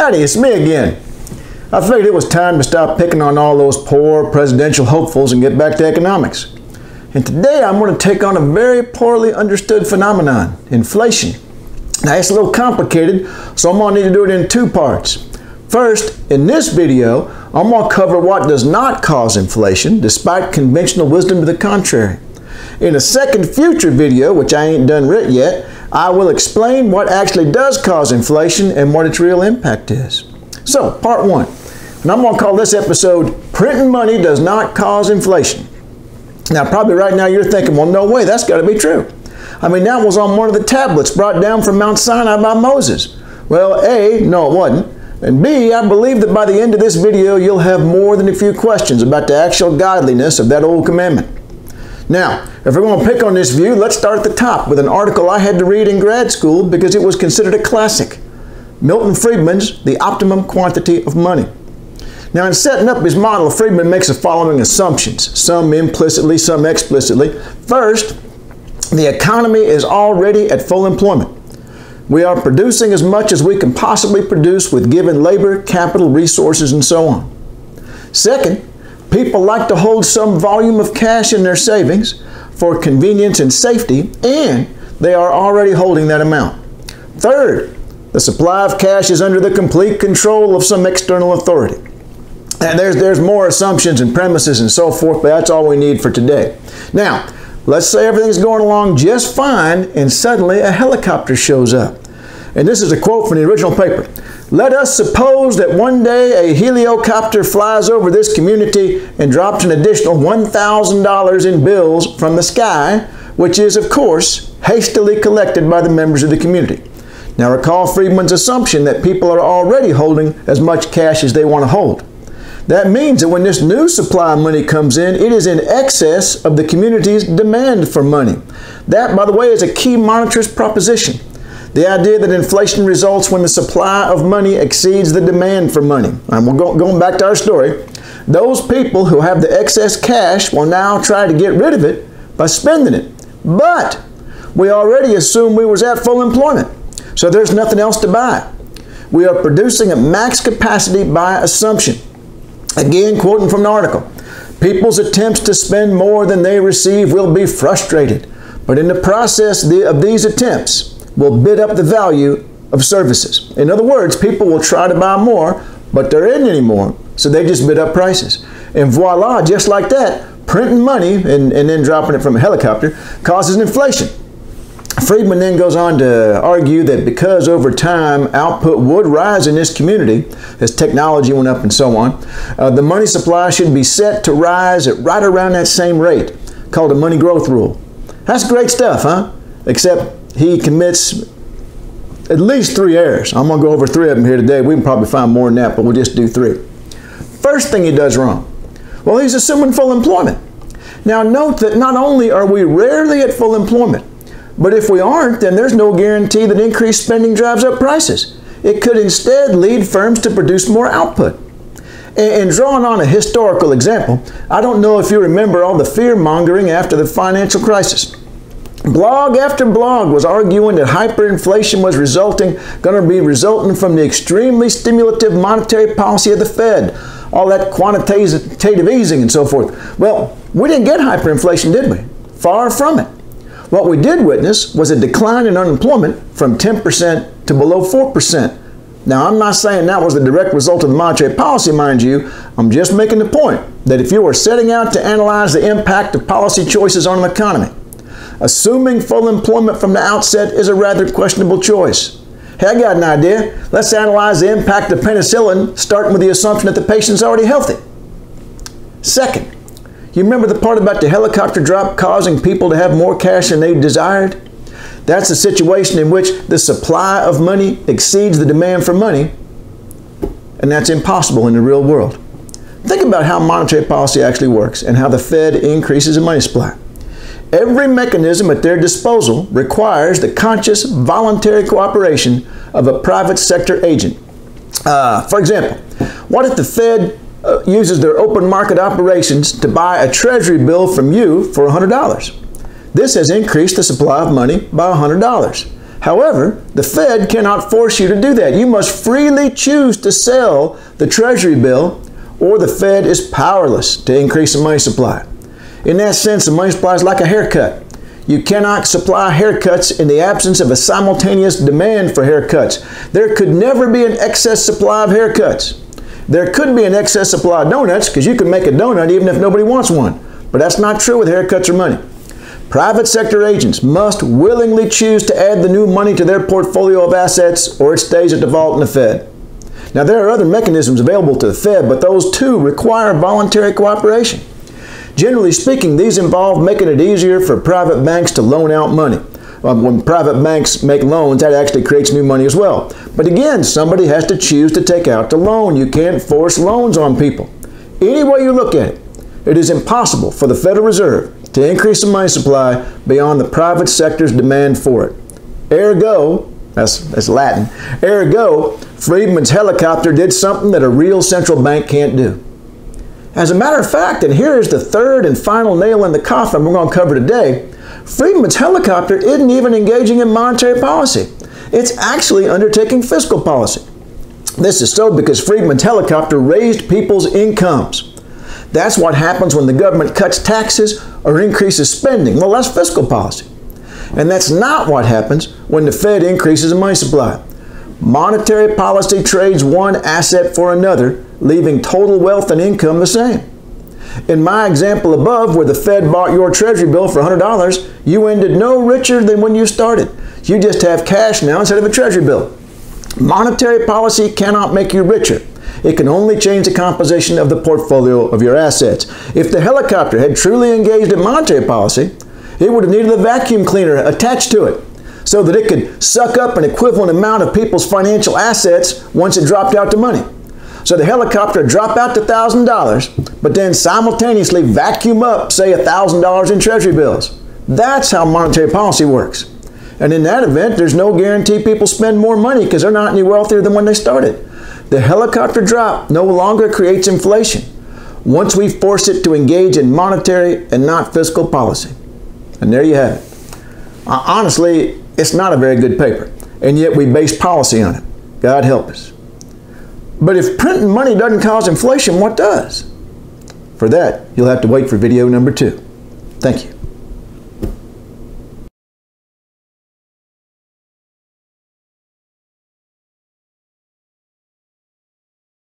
Howdy, it's me again. I figured it was time to stop picking on all those poor presidential hopefuls and get back to economics. And today I'm going to take on a very poorly understood phenomenon, inflation. Now it's a little complicated, so I'm going to need to do it in two parts. First, in this video, I'm going to cover what does not cause inflation, despite conventional wisdom to the contrary. In a second future video, which I ain't done yet, I will explain what actually does cause inflation and what its real impact is. So, part one. And I'm going to call this episode Printing Money Does Not Cause Inflation. Now, probably right now you're thinking, well, no way, that's got to be true. I mean, that was on one of the tablets brought down from Mount Sinai by Moses. Well, A, no, it wasn't. And B, I believe that by the end of this video, you'll have more than a few questions about the actual godliness of that old commandment. Now, if we're going to pick on this view, let's start at the top with an article I had to read in grad school because it was considered a classic. Milton Friedman's The Optimum Quantity of Money. Now, in setting up his model, Friedman makes the following assumptions, some implicitly, some explicitly. First, the economy is already at full employment. We are producing as much as we can possibly produce with given labor, capital, resources, and so on. Second, people like to hold some volume of cash in their savings for convenience and safety, and they are already holding that amount. Third, the supply of cash is under the complete control of some external authority. And there's, there's more assumptions and premises and so forth, but that's all we need for today. Now, let's say everything's going along just fine and suddenly a helicopter shows up. And this is a quote from the original paper. Let us suppose that one day a heliocopter flies over this community and drops an additional $1,000 in bills from the sky, which is, of course, hastily collected by the members of the community. Now recall Friedman's assumption that people are already holding as much cash as they want to hold. That means that when this new supply of money comes in, it is in excess of the community's demand for money. That, by the way, is a key monetarist proposition. The idea that inflation results when the supply of money exceeds the demand for money. And we're going back to our story. Those people who have the excess cash will now try to get rid of it by spending it. But we already assumed we was at full employment, so there's nothing else to buy. We are producing at max capacity by assumption. Again, quoting from an article People's attempts to spend more than they receive will be frustrated, but in the process of these attempts will bid up the value of services. In other words, people will try to buy more, but there isn't any more, so they just bid up prices. And voila, just like that, printing money and, and then dropping it from a helicopter causes inflation. Friedman then goes on to argue that because over time output would rise in this community as technology went up and so on, uh, the money supply should be set to rise at right around that same rate, called a money growth rule. That's great stuff, huh? Except he commits at least three errors. I'm going to go over three of them here today. We can probably find more than that, but we'll just do three. First thing he does wrong. Well, he's assuming full employment. Now, note that not only are we rarely at full employment, but if we aren't, then there's no guarantee that increased spending drives up prices. It could instead lead firms to produce more output. And drawing on a historical example, I don't know if you remember all the fear mongering after the financial crisis. Blog after blog was arguing that hyperinflation was resulting, going to be resulting from the extremely stimulative monetary policy of the Fed, all that quantitative easing and so forth. Well, we didn't get hyperinflation, did we? Far from it. What we did witness was a decline in unemployment from 10% to below 4%. Now, I'm not saying that was the direct result of the monetary policy, mind you. I'm just making the point that if you were setting out to analyze the impact of policy choices on an economy, assuming full employment from the outset is a rather questionable choice. Hey, I got an idea. Let's analyze the impact of penicillin, starting with the assumption that the patient's already healthy. Second, you remember the part about the helicopter drop causing people to have more cash than they desired? That's a situation in which the supply of money exceeds the demand for money, and that's impossible in the real world. Think about how monetary policy actually works and how the Fed increases the money supply. Every mechanism at their disposal requires the conscious, voluntary cooperation of a private sector agent. Uh, for example, what if the Fed uh, uses their open market operations to buy a treasury bill from you for $100. This has increased the supply of money by $100. However, the Fed cannot force you to do that. You must freely choose to sell the Treasury bill, or the Fed is powerless to increase the money supply. In that sense, the money supply is like a haircut. You cannot supply haircuts in the absence of a simultaneous demand for haircuts. There could never be an excess supply of haircuts. There could be an excess supply of donuts because you can make a donut even if nobody wants one. But that's not true with haircuts or money. Private sector agents must willingly choose to add the new money to their portfolio of assets or it stays at default in the Fed. Now, there are other mechanisms available to the Fed, but those too require voluntary cooperation. Generally speaking, these involve making it easier for private banks to loan out money. Um, when private banks make loans, that actually creates new money as well. But again, somebody has to choose to take out the loan. You can't force loans on people. Any way you look at it, it is impossible for the Federal Reserve to increase the money supply beyond the private sector's demand for it. Ergo, that's, that's Latin, ergo, Friedman's helicopter did something that a real central bank can't do. As a matter of fact, and here is the third and final nail in the coffin we're going to cover today, Friedman's helicopter isn't even engaging in monetary policy. It's actually undertaking fiscal policy. This is so because Friedman's helicopter raised people's incomes. That's what happens when the government cuts taxes or increases spending. Well, that's fiscal policy. And that's not what happens when the Fed increases the money supply. Monetary policy trades one asset for another, leaving total wealth and income the same. In my example above, where the Fed bought your Treasury bill for $100, you ended no richer than when you started. You just have cash now instead of a Treasury bill. Monetary policy cannot make you richer. It can only change the composition of the portfolio of your assets. If the helicopter had truly engaged in monetary policy, it would have needed a vacuum cleaner attached to it so that it could suck up an equivalent amount of people's financial assets once it dropped out the money. So the helicopter drop out the $1,000, but then simultaneously vacuum up, say, $1,000 in treasury bills. That's how monetary policy works. And in that event, there's no guarantee people spend more money because they're not any wealthier than when they started. The helicopter drop no longer creates inflation once we force it to engage in monetary and not fiscal policy. And there you have it. Honestly, it's not a very good paper, and yet we base policy on it. God help us. But if printing money doesn't cause inflation, what does? For that, you'll have to wait for video number two. Thank you.